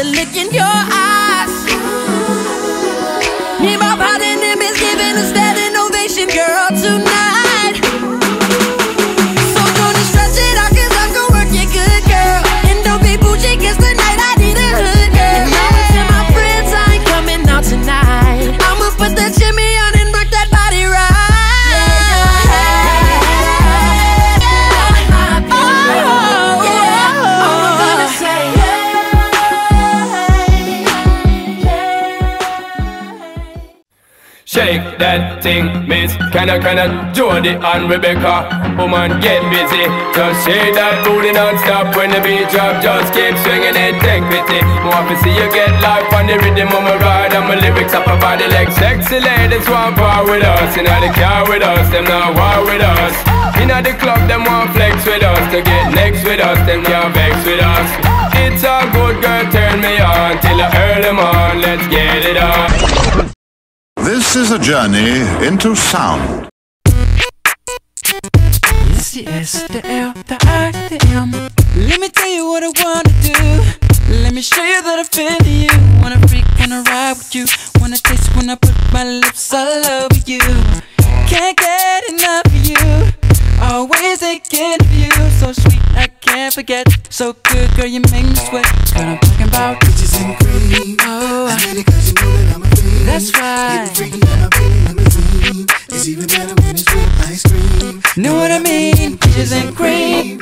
the look in your eyes. Me, my Shake that thing, miss. I, Jody and Rebecca? Woman, get busy. Just shake that booty non-stop when the beat drop. Just keep swinging it, take pity. More to see you get life on the rhythm of my ride. And my lyrics up about the legs. Sexy ladies want part with us. In the car with us, them not war with us. In the club, them want flex with us. To get next with us, them can't vex with us. It's a good girl, turn me on till I earn them. Let's get it on. This is a journey into sound. The L, I. Let me tell you what I wanna do. Let me show you that I feel you. Wanna freak, wanna ride with you. Wanna taste when I put my lips all over you. Can't get enough of you. Always thinking of you. So sweet, I can't forget. So good, girl, you make me sweat. I'm talking about. Bitches and cream. It's even better when it's with ice cream. know what I mean? Peaches and cream.